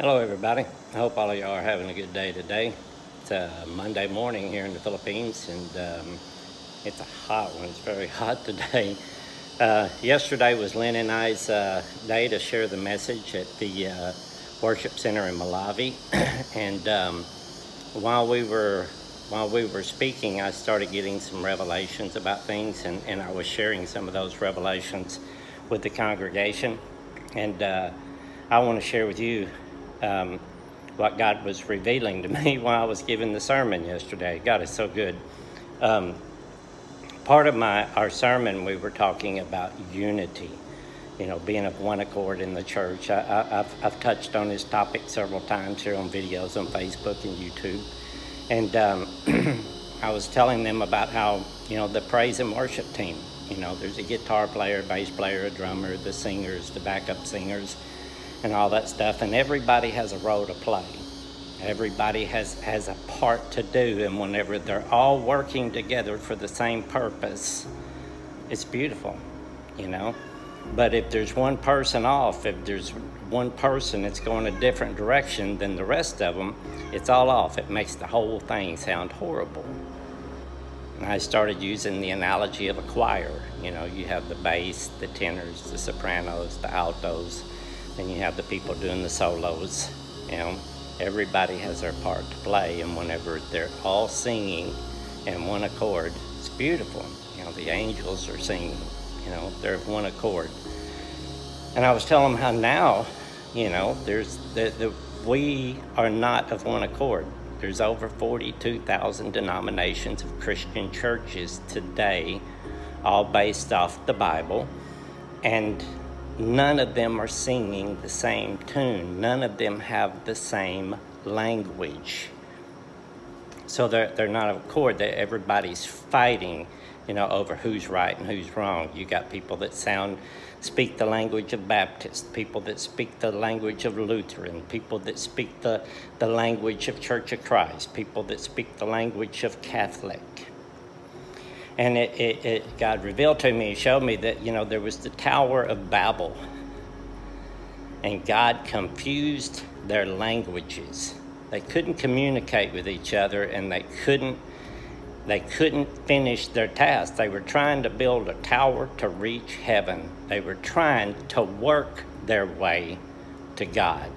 Hello, everybody. I hope all of y'all are having a good day today. It's a Monday morning here in the Philippines, and um, it's a hot one. It's very hot today. Uh, yesterday was Lynn and I's uh, day to share the message at the uh, worship center in Malawi, and um, while we were while we were speaking, I started getting some revelations about things, and, and I was sharing some of those revelations with the congregation, and uh, I want to share with you um, what God was revealing to me while I was giving the sermon yesterday. God is so good. Um, part of my our sermon, we were talking about unity. You know, being of one accord in the church. I, have I've touched on this topic several times here on videos on Facebook and YouTube. And um, I was telling them about how, you know, the praise and worship team, you know, there's a guitar player, bass player, a drummer, the singers, the backup singers, and all that stuff. And everybody has a role to play. Everybody has, has a part to do. And whenever they're all working together for the same purpose, it's beautiful, you know. But if there's one person off, if there's one person that's going a different direction than the rest of them, it's all off. It makes the whole thing sound horrible. And I started using the analogy of a choir. You know, you have the bass, the tenors, the sopranos, the altos, then you have the people doing the solos. You know, everybody has their part to play, and whenever they're all singing in one accord, it's beautiful. You know, the angels are singing. You know, they're of one accord. And I was telling them how now, you know, there's the, the we are not of one accord. There's over 42,000 denominations of Christian churches today, all based off the Bible, and none of them are singing the same tune. None of them have the same language. So they're, they're not of accord. That everybody's fighting, you know, over who's right and who's wrong. You got people that sound speak the language of Baptist, people that speak the language of Lutheran, people that speak the, the language of Church of Christ, people that speak the language of Catholic. And it, it, it, God revealed to me, showed me that, you know, there was the Tower of Babel. And God confused their languages. They couldn't communicate with each other and they couldn't they couldn't finish their task. They were trying to build a tower to reach heaven. They were trying to work their way to God.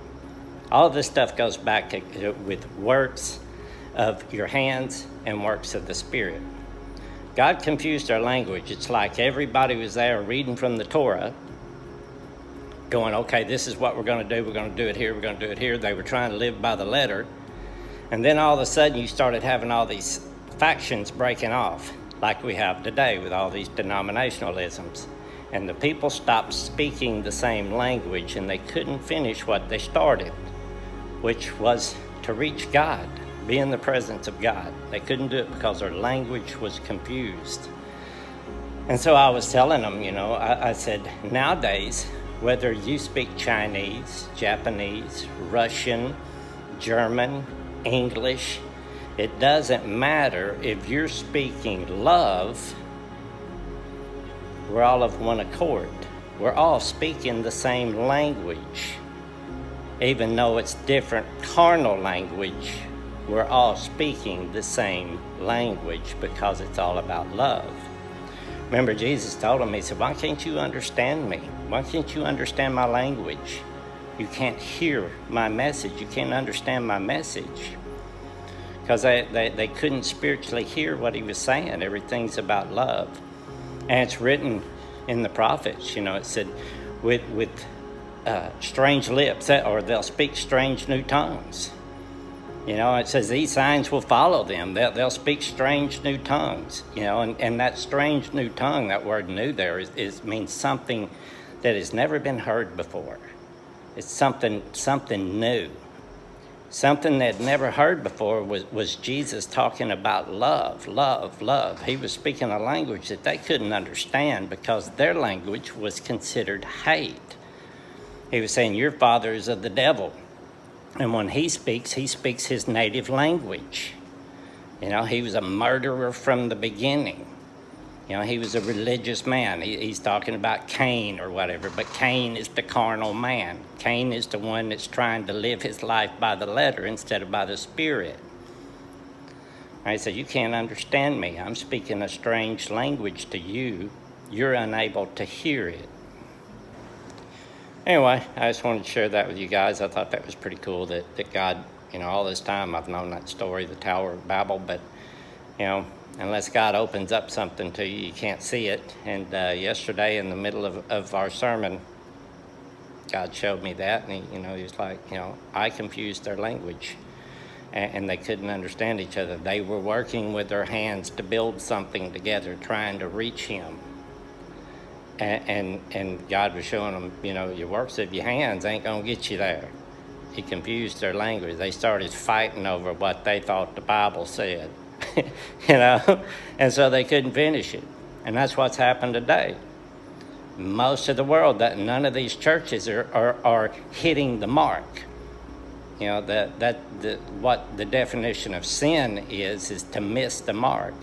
All this stuff goes back to, with works of your hands and works of the Spirit. God confused our language. It's like everybody was there reading from the Torah, going, okay, this is what we're going to do. We're going to do it here. We're going to do it here. They were trying to live by the letter. And then all of a sudden, you started having all these factions breaking off, like we have today with all these denominationalisms. And the people stopped speaking the same language and they couldn't finish what they started, which was to reach God, be in the presence of God. They couldn't do it because their language was confused. And so I was telling them, you know, I, I said, nowadays, whether you speak Chinese, Japanese, Russian, German, English, it doesn't matter if you're speaking love, we're all of one accord. We're all speaking the same language. Even though it's different carnal language, we're all speaking the same language because it's all about love. Remember, Jesus told him, He said, Why can't you understand me? Why can't you understand my language? You can't hear my message. You can't understand my message because they, they, they couldn't spiritually hear what he was saying. Everything's about love. And it's written in the prophets, you know, it said, with, with uh, strange lips, or they'll speak strange new tongues. You know, it says these signs will follow them. They'll, they'll speak strange new tongues. You know, and, and that strange new tongue, that word new there, is, is means something that has never been heard before. It's something something new. Something they'd never heard before was, was Jesus talking about love, love, love. He was speaking a language that they couldn't understand because their language was considered hate. He was saying, Your father is of the devil. And when he speaks, he speaks his native language. You know, he was a murderer from the beginning. You know, he was a religious man. He, he's talking about Cain or whatever, but Cain is the carnal man. Cain is the one that's trying to live his life by the letter instead of by the spirit. I said, You can't understand me. I'm speaking a strange language to you. You're unable to hear it. Anyway, I just wanted to share that with you guys. I thought that was pretty cool that, that God, you know, all this time I've known that story, the Tower of Babel, but, you know, unless God opens up something to you, you can't see it. And uh, yesterday, in the middle of, of our sermon, God showed me that, and he, you know, he was like, you know, I confused their language and, they couldn't understand each other. They were working with their hands to build something together, trying to reach Him. And, and, and God was showing them, you know, your works of your hands ain't going to get you there. He confused their language. They started fighting over what they thought the Bible said, you know, and so they couldn't finish it. And that's what's happened today. Most of the world, that none of these churches are, are, are hitting the mark. You know, that, that the, what the definition of sin is, is to miss the mark.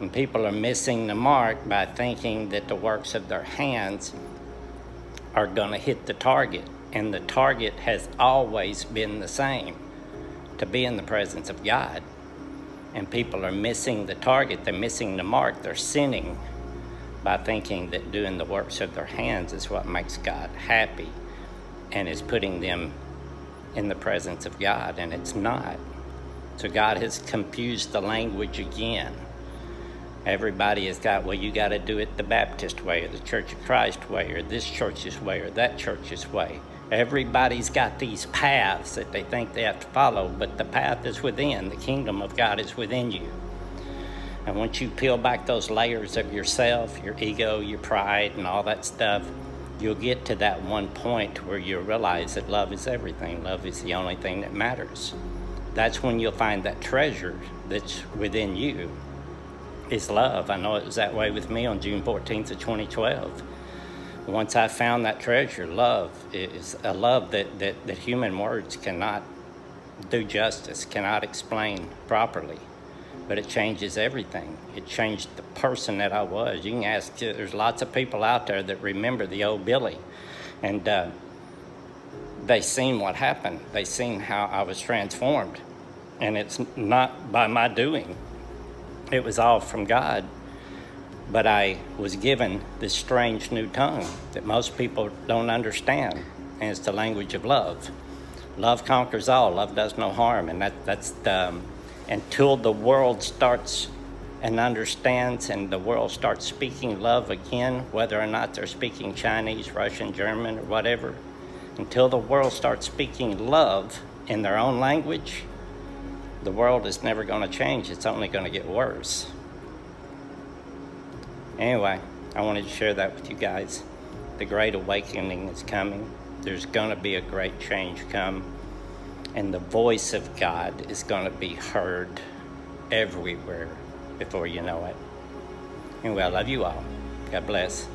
And people are missing the mark by thinking that the works of their hands are going to hit the target. And the target has always been the same to be in the presence of God. And people are missing the target, they're missing the mark, they're sinning by thinking that doing the works of their hands is what makes God happy and is putting them in the presence of God, and it's not. So God has confused the language again. Everybody has got, well, you got to do it the Baptist way, or the Church of Christ way, or this church's way, or that church's way. Everybody's got these paths that they think they have to follow, but the path is within. The kingdom of God is within you. And once you peel back those layers of yourself, your ego, your pride, and all that stuff, you'll get to that one point where you realize that love is everything. Love is the only thing that matters. That's when you'll find that treasure that's within you is love. I know it was that way with me on June 14th of 2012. Once I found that treasure, love is a love that, that, that human words cannot do justice, cannot explain properly but it changes everything. It changed the person that I was. You can ask, there's lots of people out there that remember the old Billy, and uh, they seen what happened. They seen how I was transformed, and it's not by my doing. It was all from God. But I was given this strange new tongue that most people don't understand, and it's the language of love. Love conquers all. Love does no harm, and that, that's the, um, until the world starts and understands and the world starts speaking love again, whether or not they're speaking Chinese, Russian, German, or whatever, until the world starts speaking love in their own language, the world is never going to change. It's only going to get worse. Anyway, I wanted to share that with you guys. The Great Awakening is coming. There's going to be a great change come and the voice of God is going to be heard everywhere before you know it. Anyway, I love you all. God bless.